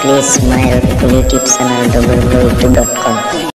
please my tips. channel www.youtube.com